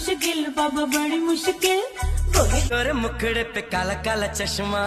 मुश्किल बाबा बड़ी मुश्किल। तोरे मुखड़े पे काला काला चश्मा